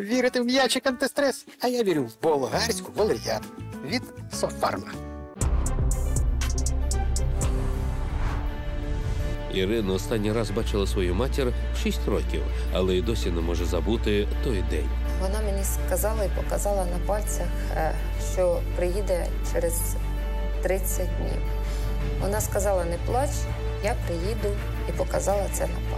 Вірите в м'ячик антистрес? А я вірю в болгарську валер'ян від Софарма. Ірина останній раз бачила свою матір в 6 років, але й досі не може забути той день. Вона мені сказала і показала на пальцях, е, що приїде через 30 днів. Вона сказала: не плач, я приїду і показала це на пальцях.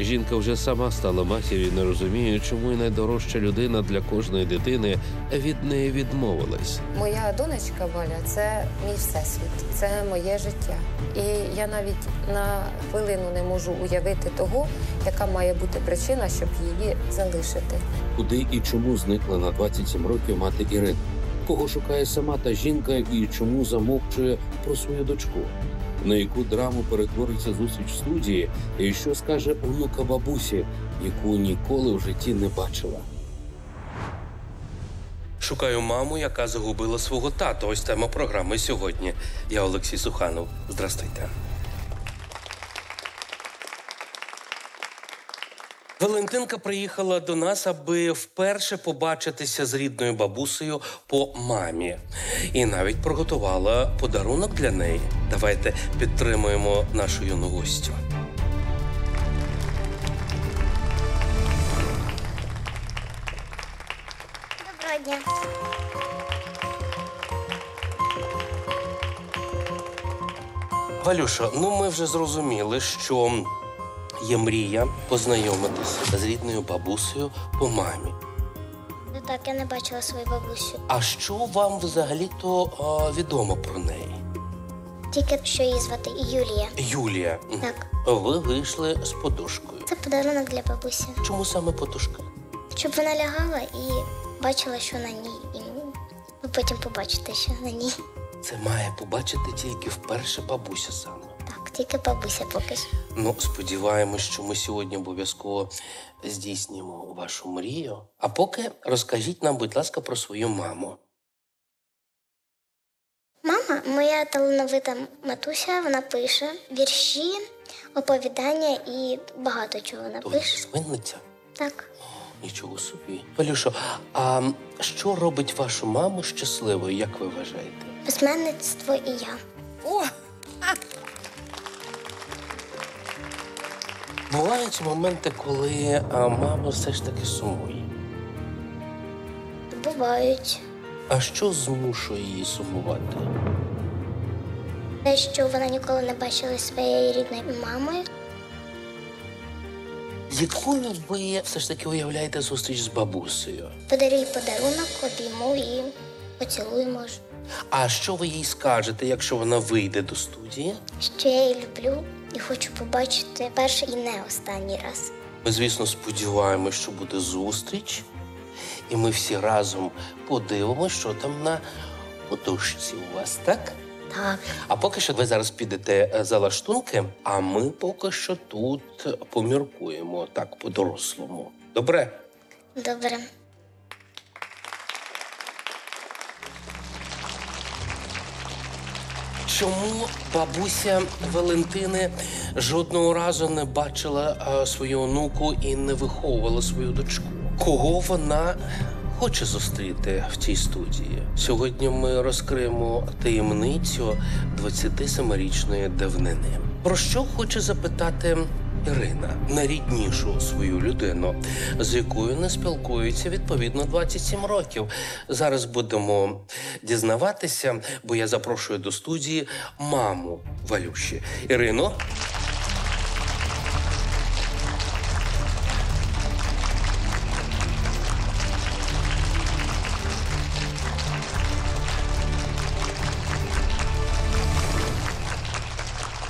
Жінка вже сама стала матір'ю, не розуміє, чому і найдорожча людина для кожної дитини від неї відмовилась. Моя донечка Валя це мій всесвіт, це моє життя. І я навіть на хвилину не можу уявити того, яка має бути причина, щоб її залишити. Куди і чому зникла на 27 років мати Ірина? Кого шукає сама та жінка і чому замовчує про свою дочку? На яку драму перетвориться зустріч студії, і що скаже онука бабусі, яку ніколи в житті не бачила? Шукаю маму, яка загубила свого тата. Ось тема програми сьогодні. Я Олексій Суханов. Здрастуйте. Валентинка приїхала до нас, аби вперше побачитися з рідною бабусею по мамі. І навіть приготувала подарунок для неї. Давайте підтримуємо нашу юну гостю. Доброго дня. Валюша, ну ми вже зрозуміли, що є мрія познайомитися з рідною бабусею по мамі. Ну так, я не бачила свою бабусю. А що вам взагалі-то а, відомо про неї? Тільки що її звати Юлія. Юлія, Так, ви вийшли з подушкою. це подарунок для бабусі. Чому саме подушка? Щоб вона лягала і бачила, що на ній. І ви потім побачите, що на ній. Це має побачити тільки вперше бабуся саме. Тільки бабуся поки що. Ну, сподіваємось, що ми сьогодні обов'язково здійснимо вашу мрію. А поки розкажіть нам, будь ласка, про свою маму. Мама, моя талановита матуся, вона пише вірші, оповідання і багато чого вона То пише. письменниця? Так. Нічого собі. Валюшо, а що робить вашу маму щасливою, як ви вважаєте? Письменництво і я. Бувають моменти, коли а, мама все ж таки сумує. Бувають. А що змушує її сумувати? Те, що вона ніколи не бачила своєї рідної мами, Якою ви все ж таки уявляєте зустріч з бабусею? подарю їй подарунок, обійму і поцілую може. А що ви їй скажете, якщо вона вийде до студії? Що я її люблю і хочу побачити перший і не останній раз. Ми, звісно, сподіваємось, що буде зустріч, і ми всі разом подивимося, що там на подушці у вас, так? Так, А поки що ви зараз підете е, за лаштунки, а ми поки що тут поміркуємо так по-дорослому. Добре? добре. Чому бабуся Валентини жодного разу не бачила е, свою онуку і не виховувала свою дочку? Кого вона хоче зустріти в цій студії? Сьогодні ми розкриємо таємницю 27-річної давнини. Про що хоче запитати Ірина, найріднішу свою людину, з якою не спілкується відповідно 27 років. Зараз будемо дізнаватися, бо я запрошую до студії маму Валюші. Ірино,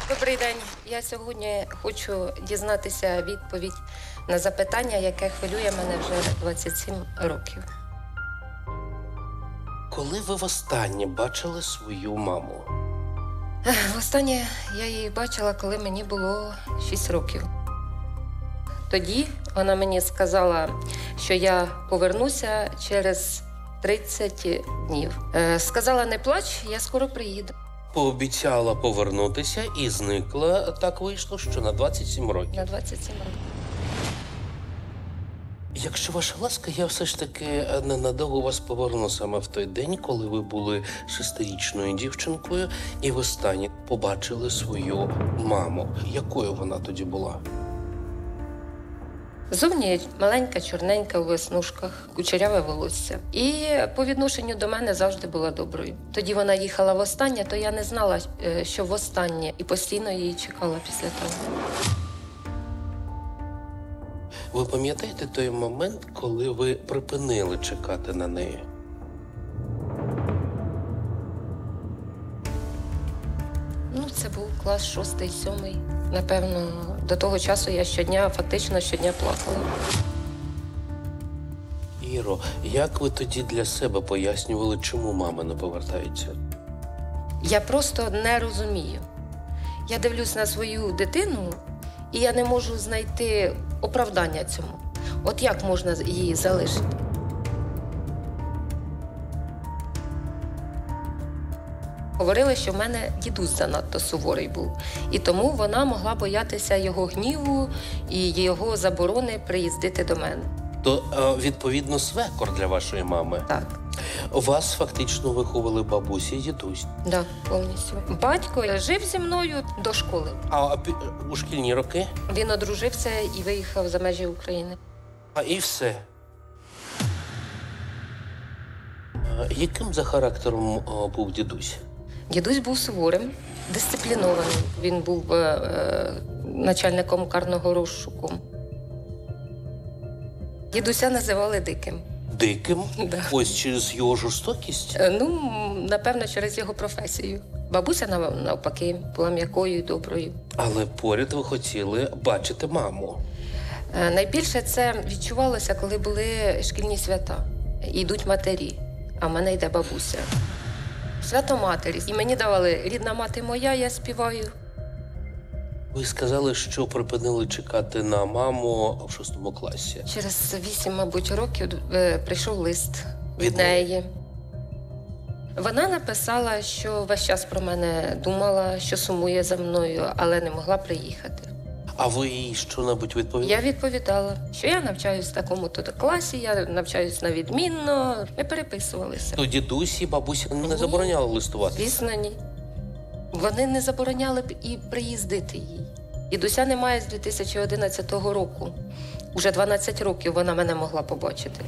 Добрий день. Я сьогодні хочу дізнатися відповідь на запитання, яке хвилює мене вже 27 років. коли ви востаннє бачили свою маму? Востаннє я її бачила, коли мені було 6 років. Тоді вона мені сказала, що я повернуся через 30 днів. Е, Сказала, не плач, я скоро приїду. Пообіцяла повернутися і зникла. Так вийшло, що на 27 років. На 27 років. Якщо ваша ласка, я все ж таки е, ненадовго вас поверну саме в той день, коли ви були шестирічною дівчинкою і востаннє побачили свою маму. Якою вона тоді була? Зовні маленька, чорненька у веснушках, кучеряве волосся. І по відношенню до мене завжди була доброю. Тоді вона їхала востаннє, то я не знала, е, що востаннє, і постійно її чекала після того. Ви пам'ятаєте той момент, коли ви припинили чекати на неї? Ну, це був клас шостий, сьомий. Напевно, до того часу я щодня, фактично щодня плакала. Іро, як ви тоді для себе пояснювали, чому мама не повертається? Я просто не розумію. Я дивлюсь на свою дитину, і я не можу знайти оправдання цьому. От як можна її залишити? Говорили, що в мене дідусь занадто суворий був, і тому вона могла боятися його гніву і його заборони приїздити до мене. То е, відповідно свекор для вашої мами. Так, Вас фактично виховали бабусі і дідусь. да, повністю. Батько жив зі мною до школи. А у шкільні роки? Він одружився і виїхав за межі України. А і все. Е, Яким за характером е, був дідусь? Дідусь був суворим, дисциплінованим. Він був е, е, начальником карного розшуку. Дідуся називали диким. Диким? Да. Ось через його жорстокість? Е, Ну, напевно, через його професію. Бабуся нав- навпаки була м'якою і доброю. Але поряд ви хотіли бачити маму. Е, Найбільше це відчувалося, коли були шкільні свята. Йдуть матері, а в мене йде бабуся. Свято матері. І мені давали рідна мати моя, я співаю. Ви сказали, що припинили чекати на маму в шостому класі. Через вісім, мабуть, років е, прийшов лист від неї. Вона написала, що весь час про мене думала, що сумує за мною, але не могла приїхати. А ви їй що-небудь відповіли? Я відповідала, що я навчаюсь в такому-то класі, я навчаюсь на відмінно. Ми переписувалися. То дідусь і бабуся не Ні. забороняли листувати. Звісно, ні. Вони не забороняли б і приїздити їй. Дідуся немає з 2011 року. Уже 12 років вона мене могла побачити.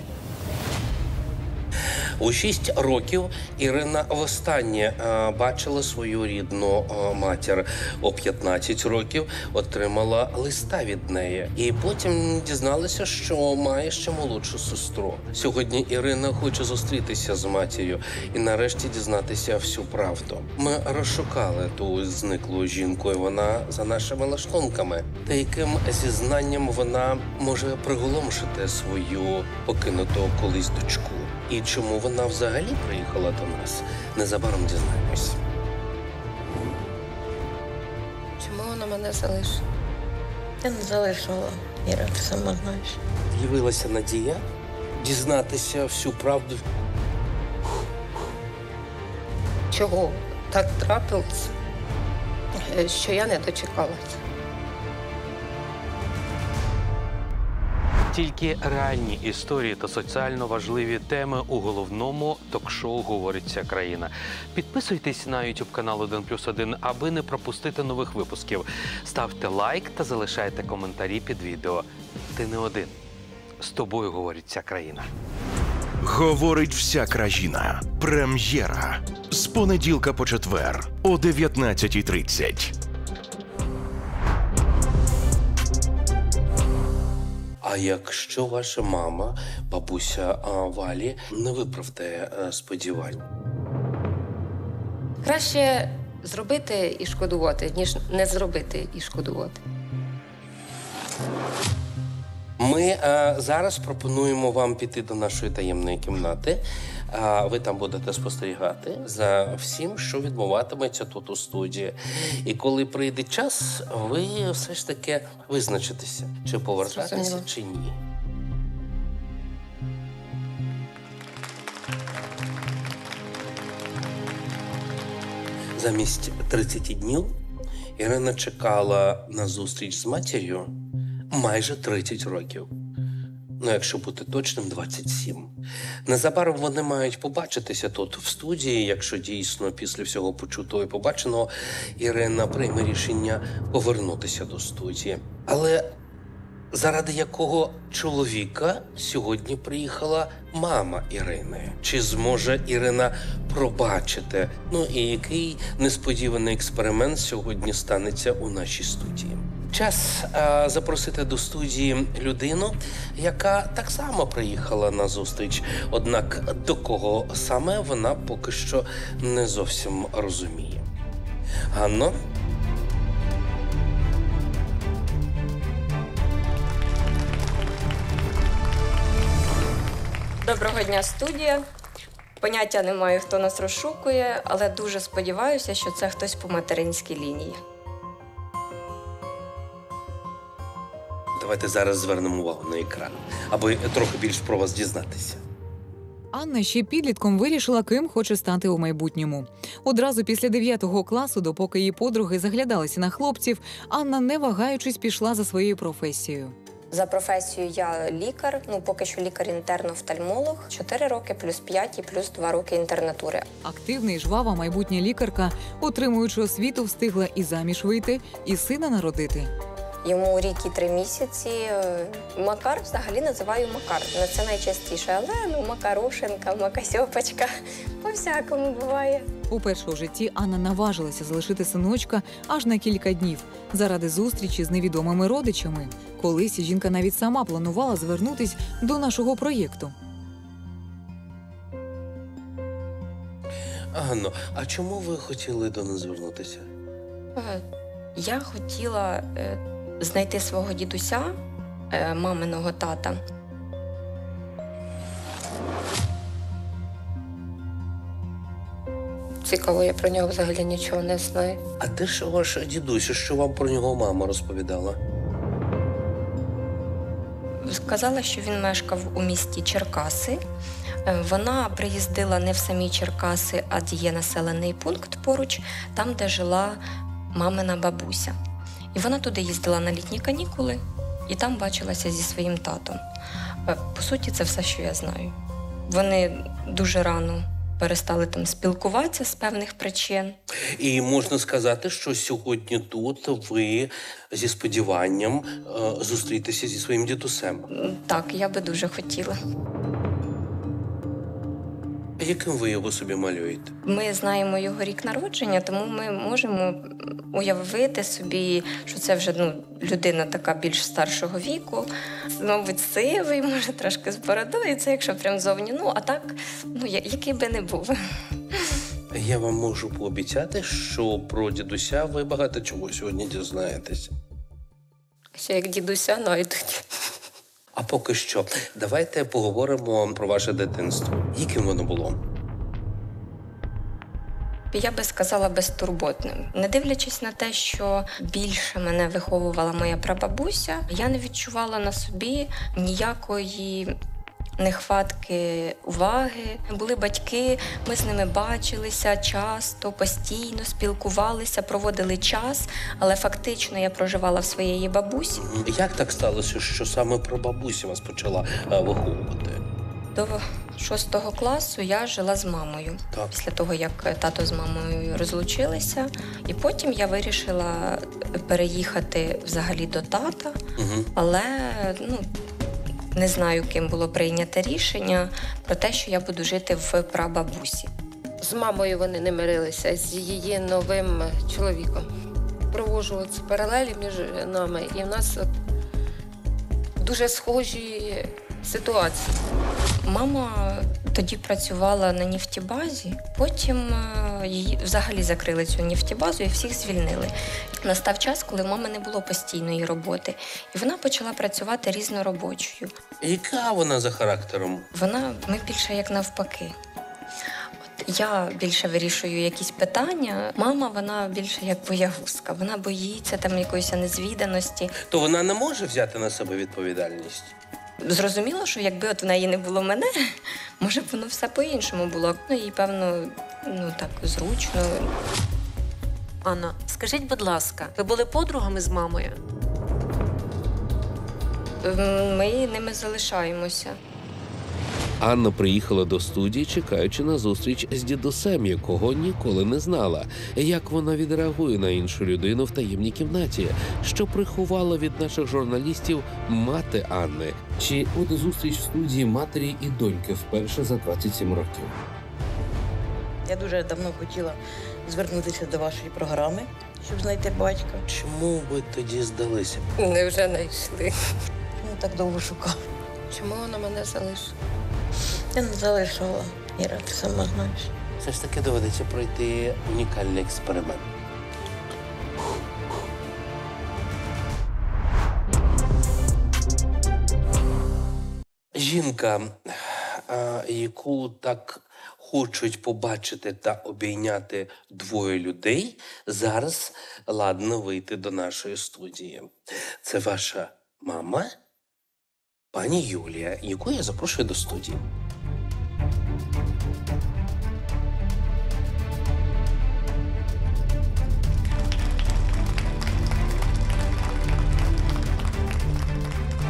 У 6 років Ірина востаннє е, бачила свою рідну е, матір. У 15 років отримала листа від неї, і потім дізналася, що має ще молодшу сестру. Сьогодні Ірина хоче зустрітися з матір'ю і нарешті дізнатися всю правду. Ми розшукали ту зниклу жінку, і вона за нашими лаштунками. Та яким зізнанням вона може приголомшити свою покинуту колись дочку. І чому вона взагалі приїхала до нас? Незабаром дізнаємось. Чому вона мене залишила? Я не залишила, Іра, ти сама знаєш. З'явилася надія дізнатися всю правду. Чого так трапилось, е, що я не дочекалася? Тільки реальні історії та соціально важливі теми у головному ток-шоу Говориться країна. Підписуйтесь на YouTube канал 1 плюс 1, аби не пропустити нових випусків. Ставте лайк та залишайте коментарі під відео. Ти не один. З тобою говорить ця країна. Говорить вся країна. Прем'єра з понеділка по четвер о 19.30. А якщо ваша мама, бабуся Валі, не виправдає е, сподівань? Краще зробити і шкодувати, ніж не зробити і шкодувати. Ми е, зараз пропонуємо вам піти до нашої таємної кімнати. А ви там будете спостерігати за всім, що відбуватиметься тут у студії. І коли прийде час, ви все ж таки визначитеся, чи повертатися, чи ні. Замість 30 днів Ірина чекала на зустріч з матір'ю майже 30 років. Ну, якщо бути точним, 27. Незабаром вони мають побачитися тут в студії, якщо дійсно після всього почутого і побаченого Ірина прийме рішення повернутися до студії. Але заради якого чоловіка сьогодні приїхала мама Ірини? Чи зможе Ірина пробачити? Ну і який несподіваний експеримент сьогодні станеться у нашій студії? Час а, запросити до студії людину, яка так само приїхала на зустріч. Однак до кого саме вона поки що не зовсім розуміє. Ганно, Доброго дня, студія. Поняття не маю, хто нас розшукує, але дуже сподіваюся, що це хтось по материнській лінії. Давайте зараз звернемо увагу на екран, аби трохи більш про вас дізнатися. Анна ще підлітком вирішила, ким хоче стати у майбутньому. Одразу після 9 класу, допоки її подруги заглядалися на хлопців, Анна, не вагаючись, пішла за своєю професією. За професією я лікар, ну поки що лікар-інтерно-офтальмолог, 4 роки плюс 5 і плюс 2 роки інтернатури. Активна і жвава майбутня лікарка, отримуючи освіту, встигла і заміж вийти, і сина народити. Йому рік і три місяці. Макар взагалі називаю Макар. Ну, Це найчастіше, але ну Макарошенка, Макасьопочка, по-всякому буває. Уперше у житті Анна наважилася залишити синочка аж на кілька днів заради зустрічі з невідомими родичами. Колись жінка навіть сама планувала звернутись до нашого проєкту. Ганно, а чому ви хотіли до нас звернутися? Е, Я хотіла е, знайти свого дідуся, е, маминого тата. Цікаво, я про нього взагалі нічого не знаю. А де ж ваш дідусь, що вам про нього мама розповідала? Сказала, що він мешкав у місті Черкаси. Е, Вона приїздила не в самі Черкаси, а є населений пункт поруч, там, де жила мамина бабуся. І вона туди їздила на літні канікули і там бачилася зі своїм татом. Е, По суті, це все, що я знаю. Вони дуже рано перестали там спілкуватися з певних причин. І можна сказати, що сьогодні тут ви зі сподіванням е, зустрітися зі своїм дідусем. Так, я би дуже хотіла. Яким ви його собі малюєте? Ми знаємо його рік народження, тому ми можемо уявити собі, що це вже ну, людина така більш старшого віку, мабуть, сивий, може трошки з бородою. Це якщо прям зовні. Ну а так, ну який би не був. Я вам можу пообіцяти, що про дідуся ви багато чого сьогодні дізнаєтесь. Ще як дідуся знайдуть. А поки що, давайте поговоримо про ваше дитинство. Яким воно було? Я би сказала безтурботним. Не дивлячись на те, що більше мене виховувала моя прабабуся, я не відчувала на собі ніякої. Нехватки уваги були батьки, ми з ними бачилися часто, постійно спілкувалися, проводили час, але фактично я проживала в своєї бабусі. Як так сталося, що саме про бабусі вас почала е, виховувати? До шостого класу я жила з мамою. Так. Після того, як тато з мамою розлучилися, і потім я вирішила переїхати взагалі до тата, Угу. але ну. Не знаю, ким було прийнято рішення про те, що я буду жити в прабабусі. З мамою вони не мирилися з її новим чоловіком. Провожу от паралелі між нами, і в нас от дуже схожі ситуації. Мама тоді працювала на нефтібазі, потім е, її взагалі закрили цю нефтібазу і всіх звільнили. Настав час, коли мами не було постійної роботи, і вона почала працювати різноробочою. Яка вона за характером? Вона ми більше як навпаки. Я більше вирішую якісь питання. Мама, вона більше як боягузка. Вона боїться там якоїсь незвіданості. То вона не може взяти на себе відповідальність. Зрозуміло, що якби от в неї не було мене, може б воно все по-іншому було. Ну їй, певно, ну так зручно. Анна, скажіть, будь ласка, ви були подругами з мамою? Ми ними залишаємося. Анна приїхала до студії, чекаючи на зустріч з дідусем, якого ніколи не знала. Як вона відреагує на іншу людину в таємній кімнаті, що приховала від наших журналістів мати Анни? Чи буде зустріч в студії матері і доньки вперше за 27 років? Я дуже давно хотіла звернутися до вашої програми, щоб знайти батька. Чому ви тоді здалися? Невже знайшли? Чому так довго шукав? Чому вона мене залишила? Я не залишала. Іра, ти сама знаєш. Все ж таки доведеться пройти унікальний експеримент. Жінка, яку так хочуть побачити та обійняти двоє людей, зараз ладно вийти до нашої студії. Це ваша мама, пані Юлія, яку я запрошую до студії.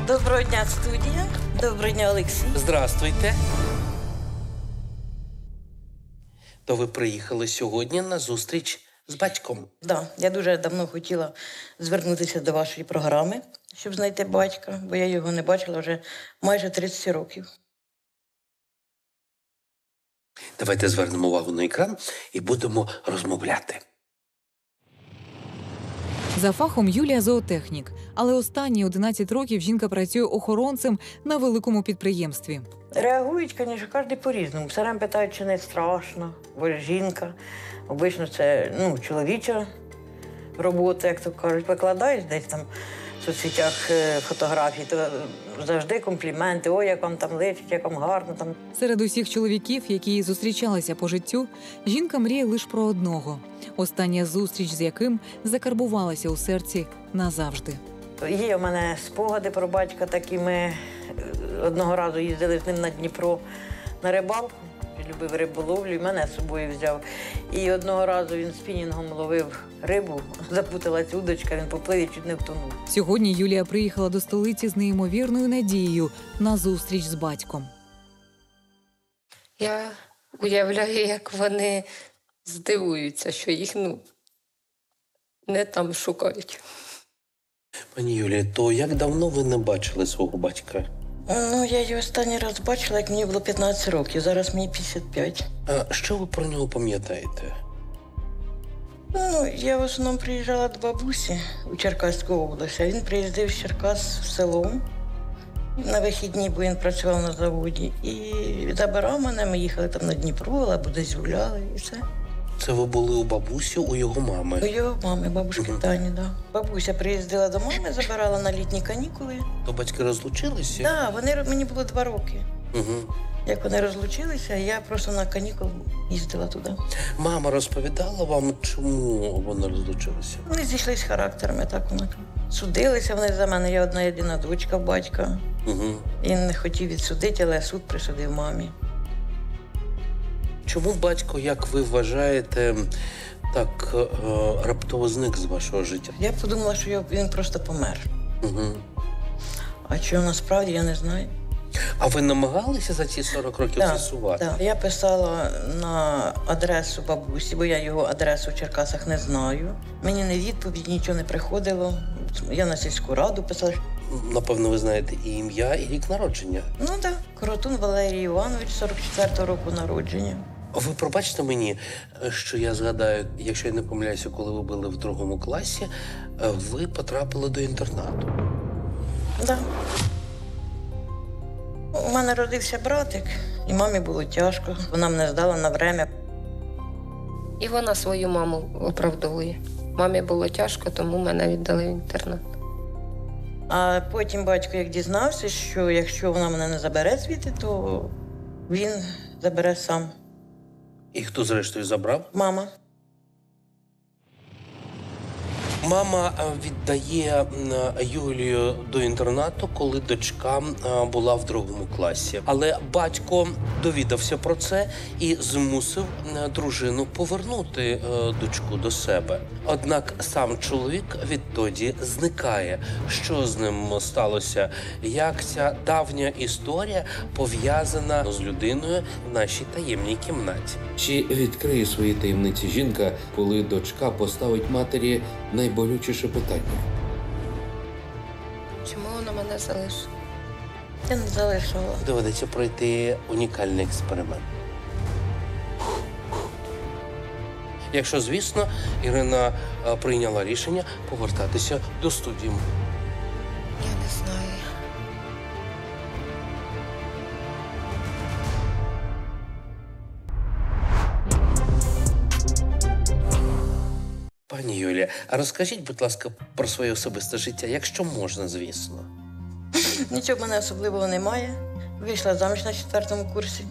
Доброго дня, студія. Доброго дня, Олексій. Здравствуйте. То ви приїхали сьогодні на зустріч з батьком. Да, я дуже давно хотіла звернутися до вашої програми, щоб знайти батька, бо я його не бачила вже майже 30 років. Давайте звернемо увагу на екран і будемо розмовляти. За фахом Юлія зоотехнік, але останні 11 років жінка працює охоронцем на великому підприємстві. Реагують, звісно, кожен по-різному. Все время питають, чи не страшно, бо жінка. Обично це ну, чоловіча робота, як то кажуть. Викладаєш десь там в соцсетях е, фотографії, то завжди компліменти. Ой, як вам там личить, як вам гарно там. Серед усіх чоловіків, які зустрічалися по життю, жінка мріє лише про одного. Остання зустріч з яким закарбувалася у серці назавжди. Є у мене спогади про батька такі. Ми е, одного разу їздили з ним на Дніпро на рибалку. Любив риболовлю, і мене з собою взяв. І одного разу він спінінгом ловив рибу, запуталась удочка, він поплив і чуть не втонув. Сьогодні Юлія приїхала до столиці з неймовірною надією на зустріч з батьком. Я уявляю, як вони здивуються, що їх ну, не там шукають. Пані Юлія, то як давно ви не бачили свого батька? Ну, я її останній раз бачила, як мені було 15 років, зараз мені 55. А що ви про нього пам'ятаєте? Ну, я в основному приїжджала до бабусі у Черкаську область, а він приїздив з Черкас в село на вихідні, бо він працював на заводі. І забирав мене, ми їхали там на Дніпро, або десь гуляли і все. Це ви були у бабусі, у його мами. У його мами, бабушки Мгм. Тані, да. Бабуся приїздила до мами, забирала на літні канікули. То батьки розлучилися? Так, да, вони мені було два роки. Угу. Як вони розлучилися, я просто на канікул їздила туди. Мама розповідала вам, чому вони розлучилися? Вони зійшлися характерами, так вони судилися вони за мене. Я одна єдина дочка в батька. Угу. Він не хотів відсудити, але суд присудив мамі. Чому батько, як ви вважаєте, так е, раптово зник з вашого життя? Я подумала, що його- він просто помер. Угу. А чого насправді я не знаю. А ви намагалися за ці 40 років Так, з'ясувати? так. Я писала на адресу бабусі, бо я його адресу в Черкасах не знаю. Мені не відповідь, нічого не приходило. Я на сільську раду писала. Напевно, ви знаєте і ім'я, і рік народження. Ну так, да. Коротун Валерій Іванович, 44-го року народження. Ви пробачте мені, е, що я згадаю, якщо я не помиляюся, коли ви були в другому класі, е, ви потрапили до інтернату. Да. У мене родився братик, і мамі було тяжко. Вона мене здала на время. І вона свою маму оправдовує. Мамі було тяжко, тому мене віддали в інтернат. А потім батько як дізнався, що якщо вона мене не забере звідти, то він забере сам. І хто зрештою забрав? Мама. Мама е, віддає Юлію до інтернату, коли дочка е, була в другому класі. Але батько довідався про це і змусив дружину повернути е, дочку до себе. Однак сам чоловік відтоді зникає. Що з ним сталося? Як ця давня історія пов'язана з людиною в нашій таємній кімнаті? Чи відкриє свої таємниці жінка, коли дочка поставить матері найболючіше питання? Чому вона мене залишила? Я не залишила. Доведеться пройти унікальний експеримент. Якщо, звісно, Ірина е, прийняла рішення повертатися до студії. А розкажіть, будь ласка, про своє особисте життя, якщо можна, звісно. Нічого в мене особливого немає. Вийшла заміж на четвертому курсі.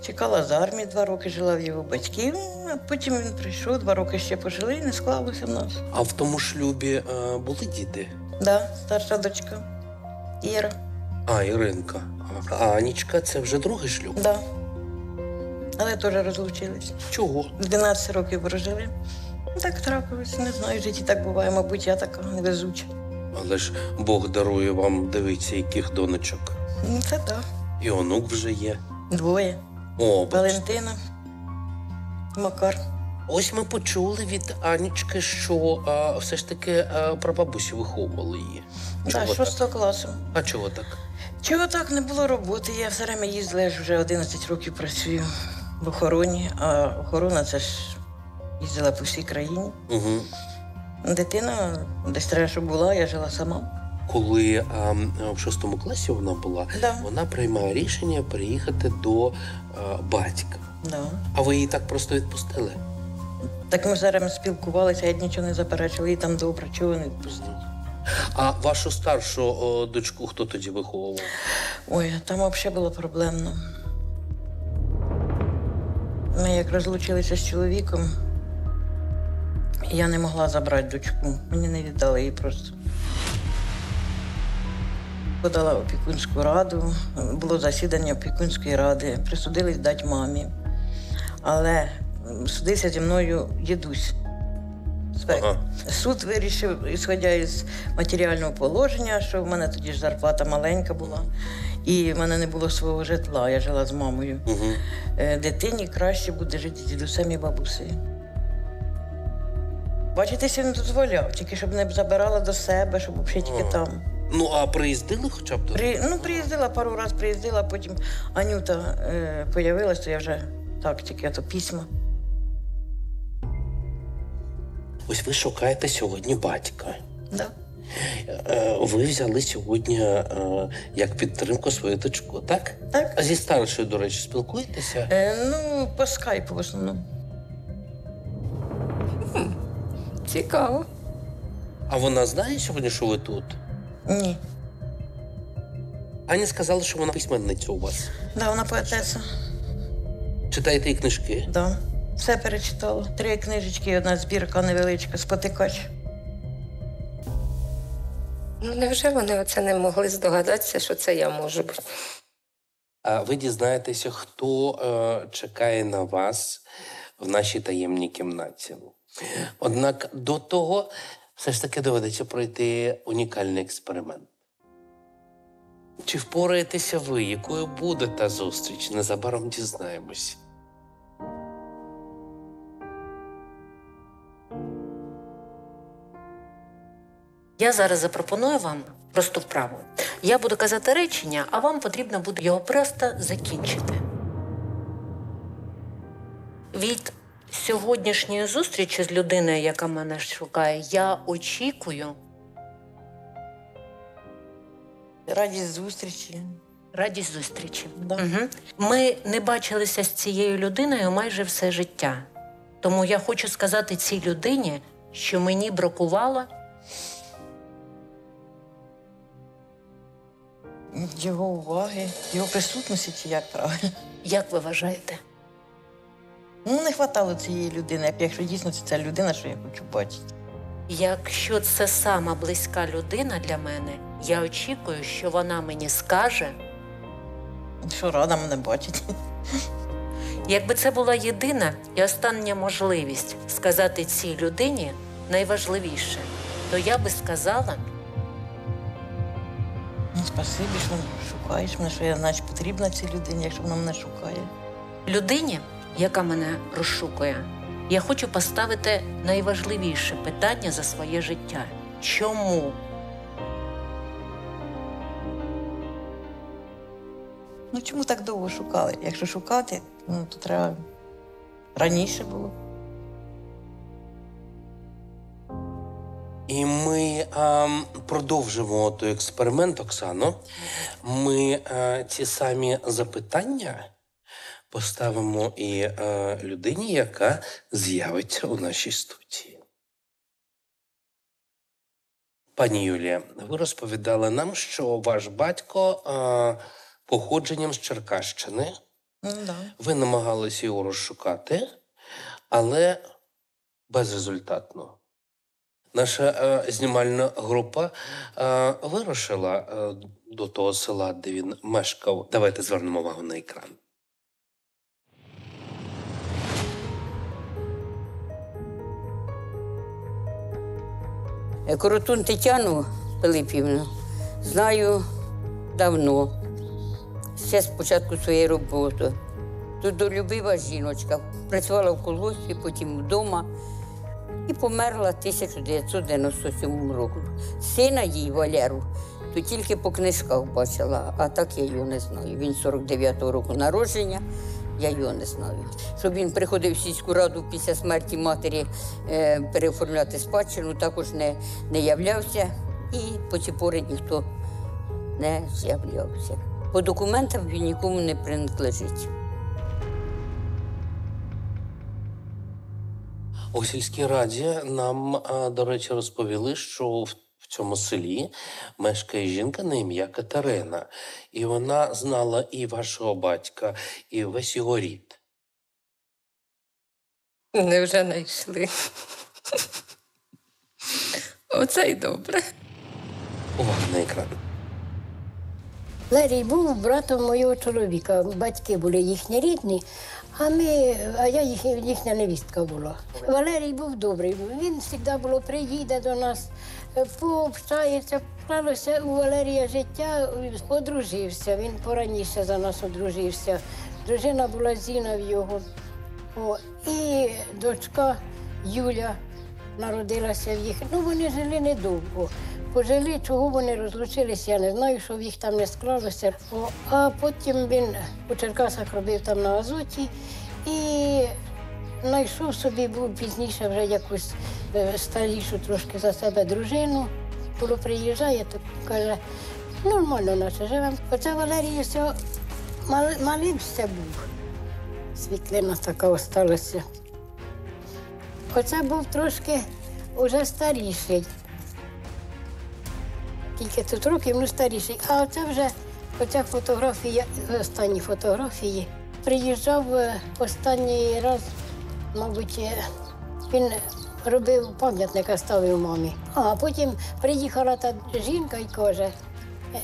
Чекала з армії два роки, жила в його батьків, а потім він прийшов, два роки ще пожили і не склалося в нас. А в тому шлюбі е, були діти? Да, старша дочка. Іра. А, Іринка. А Анічка це вже другий шлюб. Да. Але теж розлучились. Чого? 12 років прожили. Ну, Так трапилось, не знаю, в житті так буває, мабуть, я така невезуча. Але ж Бог дарує вам, дивіться, яких донечок. Ну, це так. І онук вже є. Двоє. О. Валентина. Макар. Ось ми почули від Анічки, що а, все ж таки а, прабабусі виховували її. Чого так? шостого класу. А чого так? Чого так не було роботи? Я все время їздила, я ж вже 11 років працюю в охороні, а охорона це ж їздила по всій країні. Угу. Дитина десь треба, щоб була, я жила сама. Коли а, в шостому класі вона була, Да. вона приймає рішення переїхати до а, батька. Да. А ви її так просто відпустили? Так ми зараз спілкувалися, я нічого не заперечувала, їй там добре, чого не відпустити. А вашу старшу о, дочку хто тоді виховував? Ой, там взагалі було проблемно. Ми як розлучилися з чоловіком, я не могла забрати дочку. Мені не віддали її просто. Подала опікунську раду, було засідання опікунської ради, присудили дати мамі. Але судився зі мною дідусь. Ага. Суд вирішив, ісходя із матеріального положення, що в мене тоді ж зарплата маленька була, і в мене не було свого житла, я жила з мамою. Угу. Дитині краще буде жити з дідусем і бабусею. Бачитися не дозволяв, тільки щоб не забирала до себе, щоб взагалі тільки Ага. там. Ну, а приїздили хоча б до При, ну, приїздила пару разів, приїздила, потім Анюта е, появилась, то я вже так, тільки то письма. Ось ви шукаєте сьогодні батька. Да. Е, Ви взяли сьогодні е, як підтримку свою дочку, так? Так? А зі старшою, до речі, спілкуєтеся? Е, ну, по скайпу в основному. Цікаво. А вона знає сьогодні, що ви тут? Ні. Аня сказала, що вона письменниця у вас. Да, вона поетеса. Читаєте її книжки. Да. Все перечитала. Три книжечки, і одна збірка невеличка, спотикач. Ну невже вони оце не могли здогадатися, що це я можу бути? А ви дізнаєтеся, хто е, чекає на вас в нашій таємній кімнаті. Однак до того все ж таки доведеться пройти унікальний експеримент. Чи впораєтеся ви, якою буде та зустріч? Незабаром дізнаємось. Я зараз запропоную вам просту вправу. Я буду казати речення, а вам потрібно буде його просто закінчити. Від сьогоднішньої зустрічі з людиною, яка мене шукає, я очікую Радість зустрічі. радість зустрічі. Да. Угу. Ми не бачилися з цією людиною майже все життя. Тому я хочу сказати цій людині, що мені бракувало Його уваги, його присутності, чи як правильно. Як ви вважаєте? Ну, не вистачало цієї людини, якщо дійсно це ця людина, що я хочу бачити. Якщо це сама близька людина для мене, я очікую, що вона мені скаже, Що рада мене бачить. якби це була єдина і остання можливість сказати цій людині найважливіше, то я би сказала, Ну, спасибі, що шукаєш мене, що я значить потрібна цій людині, якщо вона мене шукає. людині, яка мене розшукує, я хочу поставити найважливіше питання за своє життя. Чому? Ну чому так довго шукали? Якщо шукати, ну то треба раніше було. І ми а, продовжимо той експеримент, Оксано. Ми а, ці самі запитання поставимо і а, людині, яка з'явиться у нашій студії. Пані Юлія, ви розповідали нам, що ваш батько а, походженням з Черкащини. Ну да. Ви намагалися його розшукати, але безрезультатно. Наша е, знімальна група е, вирушила е, до того села, де він мешкав. Давайте звернемо увагу на екран. Коротун Тетяну Пилипівну знаю давно, ще з початку своєї роботи. Трудолюбива жіночка. Працювала в колгоспі, потім вдома і померла 1997 року. Сина їй Валеру, то тільки по книжках бачила, а так я його не знаю. Він 49-го року народження, я його не знаю. Щоб він приходив в сільську раду після смерті матері е, переоформляти спадщину, також не, не являвся. І по ці пори ніхто не з'являвся. По документам він нікому не принадлежить. У сільській раді нам, е, до речі, розповіли, що в в цьому селі мешкає жінка на ім'я Катерина, і вона знала і вашого батька, і весь його рід. Невже знайшли? Оце й добре. Увага на екран. Лерій був братом моєго чоловіка. Батьки були їхні рідні, а ми, а я їх, їхня невістка була. Валерій був добрий. Він завжди було приїде до нас, пообщається. Склалося у Валерія життя, одружився. Він пораніше за нас одружився. Дружина була Зіна в його. О, і дочка Юля народилася в їх. Ну, вони жили недовго. Пожили, чого вони розлучилися, я не знаю, що в їх там не склалося. О, а потім він у Черкасах робив там на Азоті і знайшов собі, був пізніше вже якусь е, старішу трошки за себе дружину. Коли приїжджає, то каже, нормально наче живемо. Оце Валерій все мал, малим ще був. Світлина така осталася. Оце був трошки уже старіший. Тільки тут років, ну старіший. А оце вже оця фотографія, останні фотографії. Приїжджав е, останній раз, мабуть, е, він робив пам'ятника, ставив мамі. А потім приїхала та жінка і каже, «Е,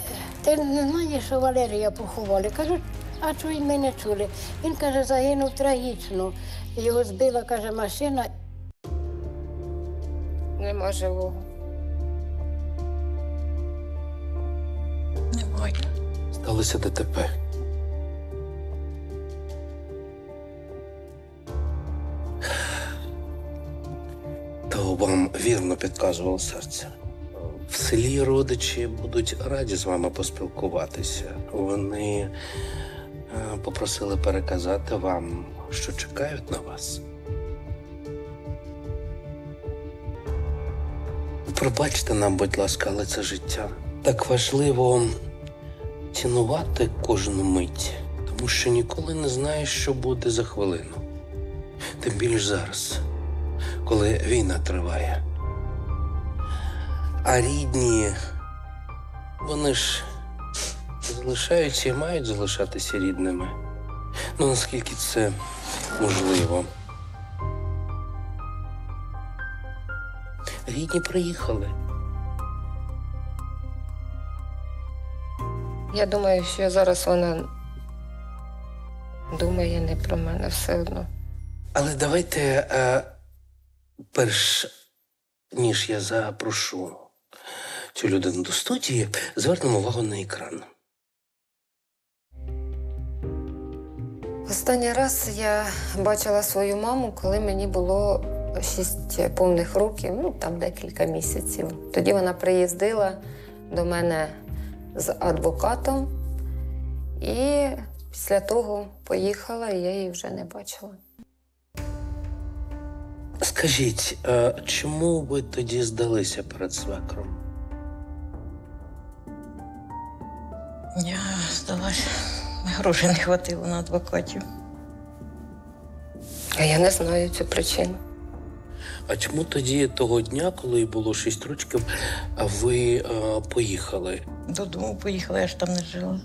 ти не знаєш, що Валерія поховали? Кажуть, а чого й ми не чули? Він каже, загинув трагічно. Його збила, каже, машина. Нема живого. Немає. Сталося ДТП. Вірно підказувало серце. В селі родичі будуть раді з вами поспілкуватися. Вони е, попросили переказати вам, що чекають на вас. Пробачте нам, будь ласка, але це життя. Так важливо цінувати кожну мить, тому що ніколи не знаєш, що буде за хвилину. Тим більш зараз, коли війна триває. А рідні, вони ж залишаються і мають залишатися рідними. Ну наскільки це можливо. рідні приїхали. Я думаю, що зараз вона думає не про мене все одно. Але давайте, е, перш ніж я запрошу цю людину до студії, звернемо увагу на екран. Останній раз я бачила свою маму, коли мені було шість повних років, ну там декілька місяців. Тоді вона приїздила до мене з адвокатом, і після того поїхала, і я її вже не бачила. Скажіть, е, чому ви тоді здалися перед свекром? Я здалася. Грошей не хватило на адвокатів. А я не знаю цю причину. А чому тоді того дня, коли було 6 років, а ви е, поїхали? Додому поїхала, я ж там не жила.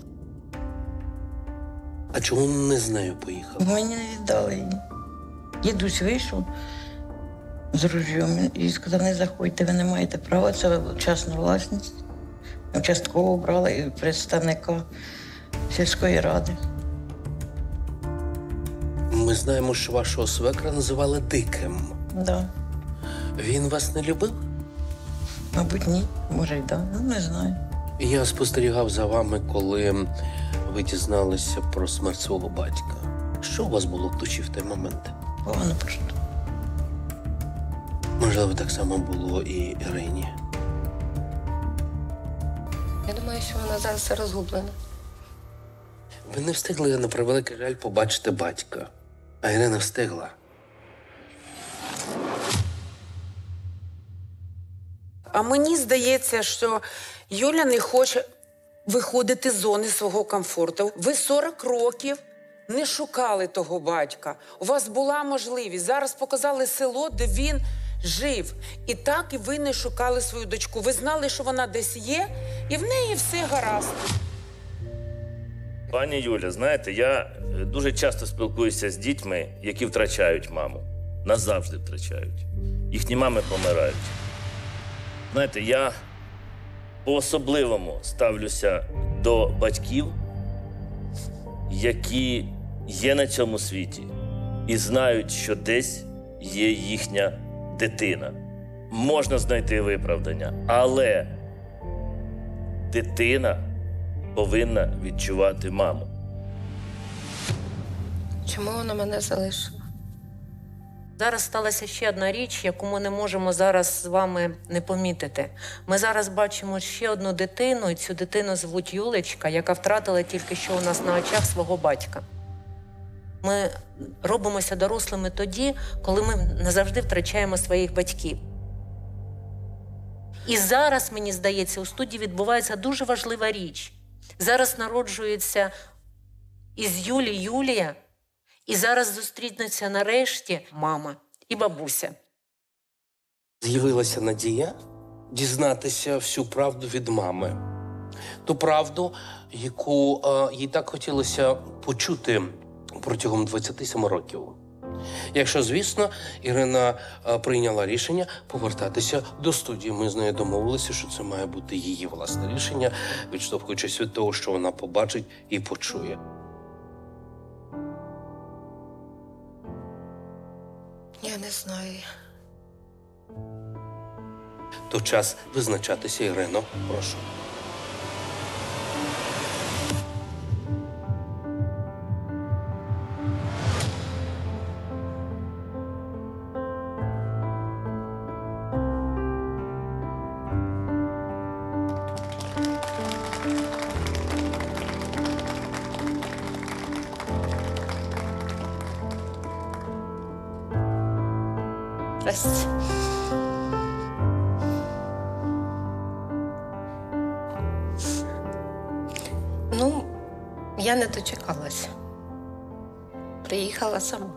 А чому не з нею поїхали? Мені не віддали її. Дідусь вийшов з ружьом і сказав, не заходьте, ви не маєте права, це частна власність. Участково брала і представника сільської ради. Ми знаємо, що вашого свекра називали диким. Да. Він вас не любив? Мабуть, ні. Може, й да. Ну, не знаю. Я спостерігав за вами, коли ви дізналися про смерть свого батька. Що у вас було в душі в той момент? Погано просто. Можливо, так само було і Ірині. Я думаю, що вона зараз розгублена. Ви не встигли на превеликий жаль побачити батька, а Ірина встигла. А мені здається, що Юля не хоче виходити з зони свого комфорту. Ви 40 років не шукали того батька. У вас була можливість. Зараз показали село, де він жив. І так і ви не шукали свою дочку. Ви знали, що вона десь є, і в неї все гаразд. Пані Юля, знаєте, я е, дуже часто спілкуюся з дітьми, які втрачають маму. Назавжди втрачають. Їхні мами помирають. Знаєте, я по-особливому ставлюся до батьків, які є на цьому світі і знають, що десь є їхня дитина. Можна знайти виправдання, але дитина повинна відчувати маму. Чому вона мене залишила? Зараз сталася ще одна річ, яку ми не можемо зараз з вами не помітити. Ми зараз бачимо ще одну дитину, і цю дитину звуть Юлечка, яка втратила тільки що у нас на очах свого батька. Ми робимося дорослими тоді, коли ми назавжди втрачаємо своїх батьків. І зараз, мені здається, у студії відбувається дуже важлива річ. Зараз народжується із Юлі Юлія, і зараз зустрінеться нарешті мама і бабуся. З'явилася надія дізнатися всю правду від мами. Ту правду, яку е, їй так хотілося почути протягом 27 років. Якщо, звісно, Ірина е, прийняла рішення повертатися до студії. Ми з нею домовилися, що це має бути її власне рішення, відштовхуючись від того, що вона побачить і почує. Я не знаю. То час визначатися, Ірино. Прошу. Здрасте. Ну, я не дочекалася. Приїхала сама.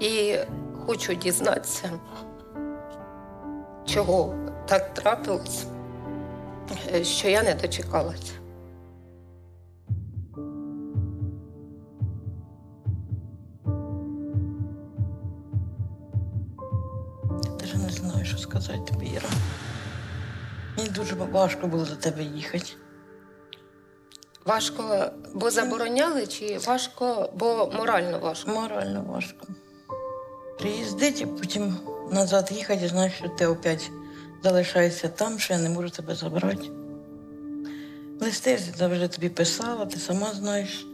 І хочу дізнатися, чого так трапилось, е, що я не дочекалася. Важко було до тебе їхати. Важко, бо забороняли, чи важко, бо морально важко? Морально важко. Приїздити, потім назад їхати, і знаєш, що ти опять залишаєшся там, що я не можу тебе забрати. Листи завжди тобі писала, ти сама знаєш.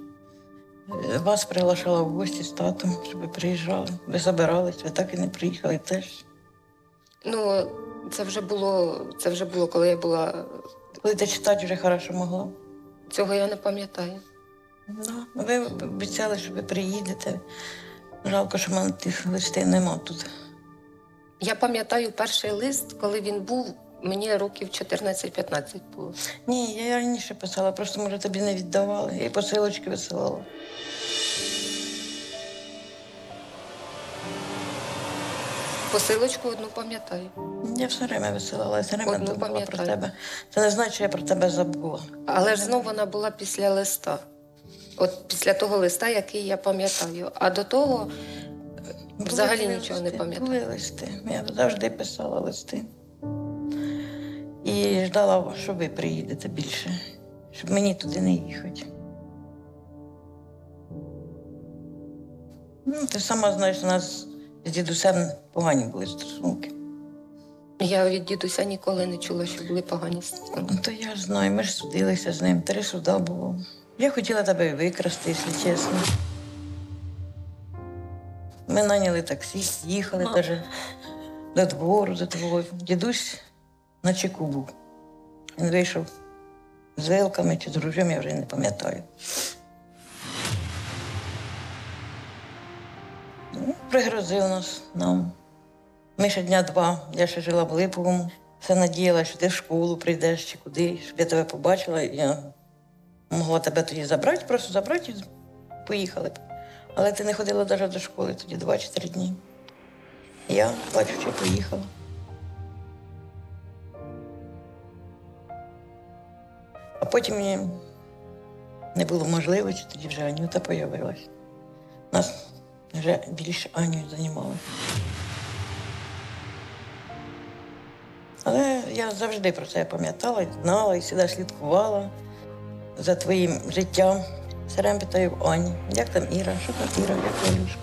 Е, Вас приглашала в гості з татом, щоб ви приїжджали. Ви забирались, ви так і не приїхали теж. Ну, це вже було, це вже було, коли я була. Коли ти читати вже хорошо могла. Цього я не пам'ятаю. Да. Ви обіцяли, що ви приїдете. Жалко, що в мене тих листів нема тут. Я пам'ятаю перший лист, коли він був, мені років 14-15 було. Ні, я раніше писала, просто може тобі не віддавали. Я і посилочки висилала. Посилочку одну пам'ятаю. Я все время висилала, я все время Одну думала про пам'ятаю. тебе. Це не значить, що я про тебе забула. Але ж знову вона була після листа. От після того листа, який я пам'ятаю. А до того е, взагалі Були нічого не листи, пам'ятаю. Були листи. Я завжди писала листи. І ждала, що ви приїдете більше, щоб мені туди не їхати. Ну, ти сама знаєш, у нас з дідусем погані були стосунки. Я від дідуся ніколи не чула, що були погані стосунки. Ну, то я ж знаю, ми ж судилися з ним, три суда було. Я хотіла тебе викрасти, якщо чесно. Ми наняли таксі, їхали даже до двору, до твого. Дідусь на чеку був. Він вийшов з вилками чи з ружем, я вже не пам'ятаю. Пригрозив нас нам. Ми ще дня два, я ще жила в Липовому. Все надіяла, що ти в школу прийдеш чи куди, щоб я тебе побачила. і Я могла тебе тоді забрати, просто забрати і поїхали б. Але ти не ходила навіть до школи тоді два чи три дні. Я, плачучи, поїхала. А потім мені не було можливості, тоді вже Анюта появилась. Нас вже більше Аню займалася. Але я завжди про це пам'ятала, і знала і завжди слідкувала за твоїм життям. Все время питаю в Ані, як там Іра, що там Іра, як Валюшка.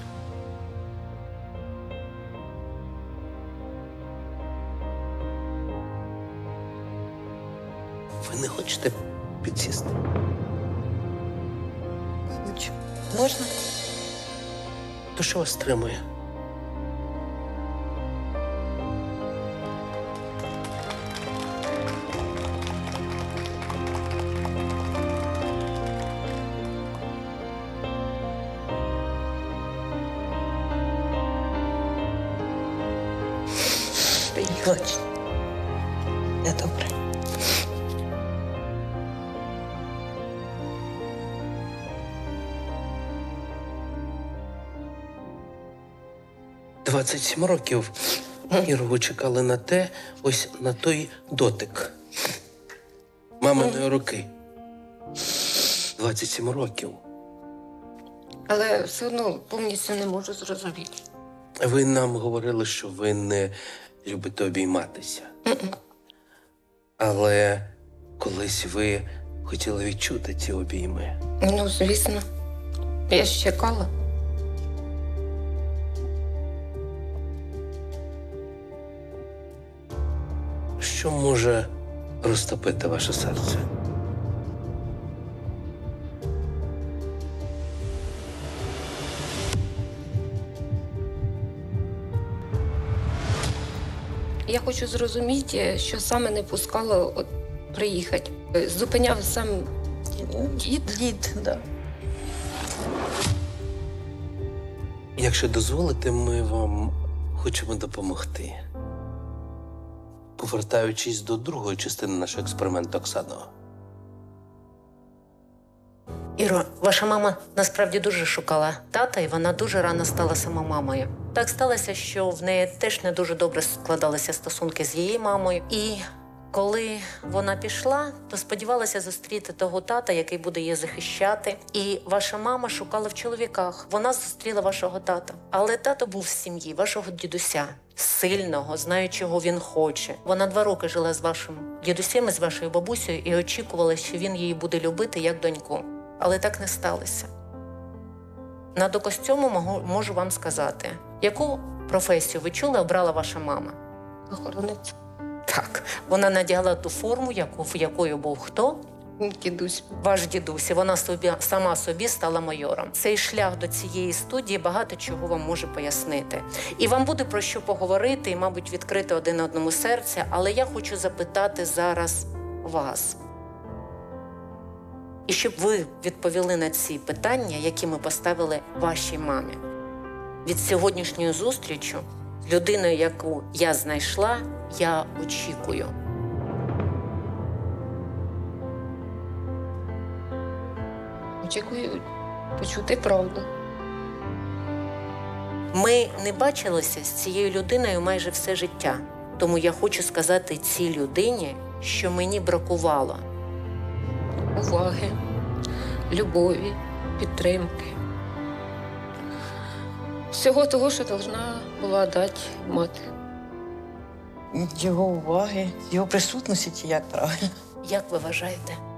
Ви не хочете підсісти? Хочу. Можна? Що вас стримує? 27 років. Іро, чекали на те, ось на той дотик. Маминої руки. 27 років. Але все одно повністю не можу зрозуміти. Ви нам говорили, що ви не любите обійматися. Але колись ви хотіли відчути ці обійми. Ну, звісно, я ж чекала. Що може розтопити ваше серце? Я хочу зрозуміти, що саме не пускало от, приїхати. Зупиняв сам дід. Дід, да. Якщо дозволите, ми вам хочемо допомогти. Повертаючись до другої частини нашого експерименту Оксано. Іро, ваша мама насправді дуже шукала тата, і вона дуже рано стала самомамою. Так сталося, що в неї теж не дуже добре складалися стосунки з її мамою. І коли вона пішла, то сподівалася зустріти того тата, який буде її захищати. І ваша мама шукала в чоловіках. Вона зустріла вашого тата. Але тато був з сім'ї, вашого дідуся. Сильного, знаю, чого він хоче. Вона два роки жила з вашим дідусем і з вашою бабусею і очікувала, що він її буде любити як доньку. Але так не сталося. На доказ цьому можу вам сказати, яку професію ви чули, обрала ваша мама? Охоронець. Так, вона надягла ту форму, яку, в якою був хто? Дідусь. Ваш дідусь. І вона собі, сама собі стала майором. Цей шлях до цієї студії багато чого вам може пояснити. І вам буде про що поговорити, і, мабуть, відкрити один одному серця. Але я хочу запитати зараз вас. І щоб ви відповіли на ці питання, які ми поставили вашій мамі. Від сьогоднішньої зустрічі з людиною, яку я знайшла, я очікую. Очікую почути правду. Ми не бачилися з цією людиною майже все життя. Тому я хочу сказати цій людині, що мені бракувало. Уваги, любові, підтримки. Всього того, що повинна була дати мати. Його уваги, його присутності, як правильно. Як ви вважаєте?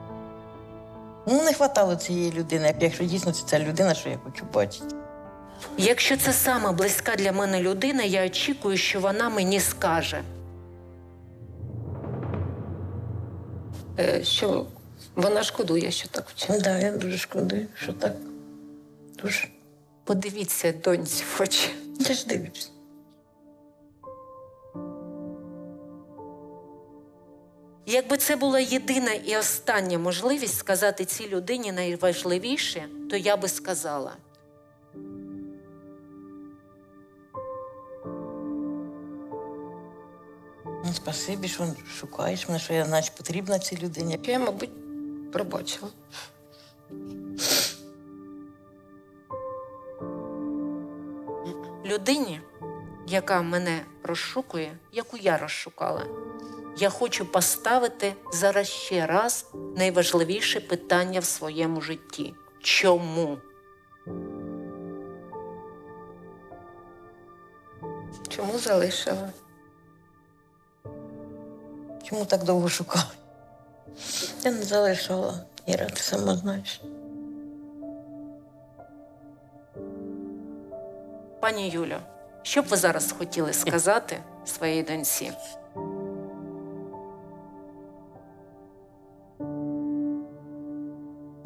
Ну, не вистачало цієї людини, якщо дійсно це ця людина, що я хочу бачити. Якщо це сама близька для мене людина, я очікую, що вона мені скаже. Е, Що вона шкодує, що так вчинила. Так, я дуже шкодую, що так. Дуже. Подивіться доньці в очі. Я ж дивлюсь. Якби це була єдина і остання можливість сказати цій людині найважливіше, то я би сказала. Ну, спасибі, що шукаєш мене, що я, значить, потрібна цій людині. Я, мабуть, пробачила. Людині, яка мене розшукує, яку я розшукала, я хочу поставити зараз ще раз найважливіше питання в своєму житті. Чому? Чому залишила? Чому так довго шукала? Я не залишала. Іра, ти сама знаєш. Пані Юлю, що б ви зараз хотіли сказати своїй доньці?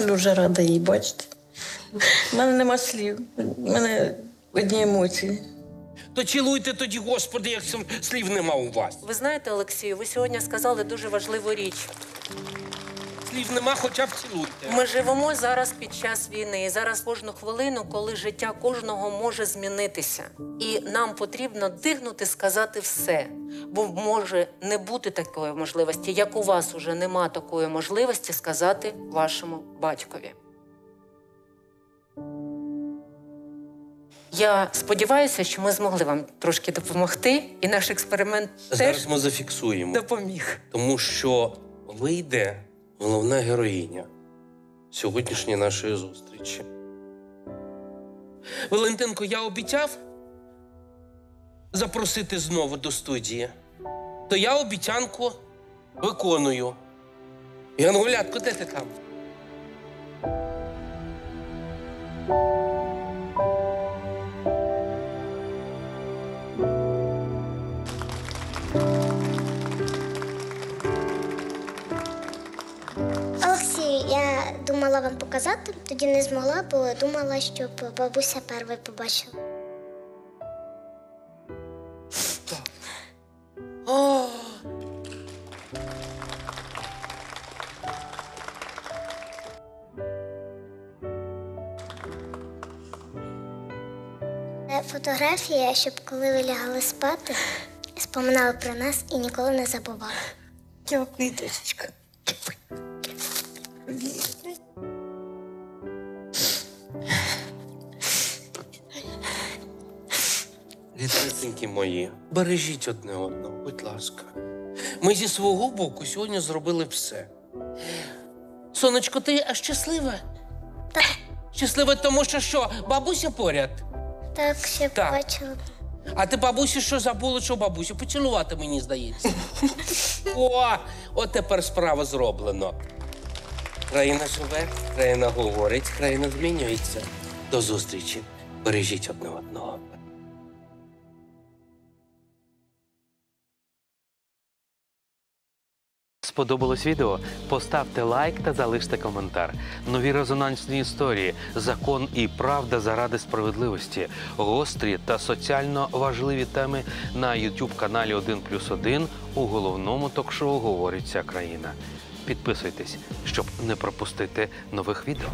Дуже рада її бачити. У мене нема слів. У мене одні емоції. То цілуйте тоді, Господи, як слів нема у вас. Ви знаєте, Олексію, ви сьогодні сказали дуже важливу річ. Слів нема, хоча б цілуйте. Ми живемо зараз під час війни, і зараз кожну хвилину, коли життя кожного може змінитися. І нам потрібно дихнути, сказати все. Бо може не бути такої можливості, як у вас уже нема такої можливості сказати вашому батькові. Я сподіваюся, що ми змогли вам трошки допомогти, і наш експеримент Зараз теж ми зафіксуємо. допоміг. Тому що вийде головна героїня сьогоднішньої нашої зустрічі. Валентинко, я обіцяв запросити знову до студії. То я обіцянку виконую. Янгулятко, де ти там? Думала вам показати, тоді не змогла, бо думала, щоб бабуся першою побачила. Фотографія, щоб коли ви лягали спати, споминали про нас і ніколи не забували. Дякую, дочечка. Мої, бережіть одне одного, будь ласка. Ми зі свого боку сьогодні зробили все. Сонечко, ти а щаслива? Так. Щаслива, тому що що, бабуся поряд? Так, ще Так. побачила. А ти бабусі що забула, що бабусю поцілувати, мені здається. О, от тепер справа зроблено. Країна живе, країна говорить, країна змінюється. До зустрічі. Бережіть одне одного. Сподобалось відео? Поставте лайк та залиште коментар. Нові резонансні історії, закон і правда заради справедливості, гострі та соціально важливі теми на youtube каналі 1+,1 у головному ток-шоу Говориться країна. Підписуйтесь, щоб не пропустити нових відео.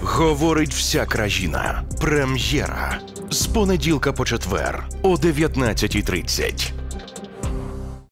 Говорить вся країна. Прем'єра з понеділка по четвер о 19.30.